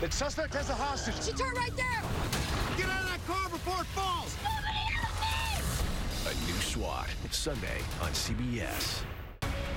The suspect has a hostage. She turned right there. Get out of that car before it falls. Nobody help me! A new SWAT, Sunday on CBS.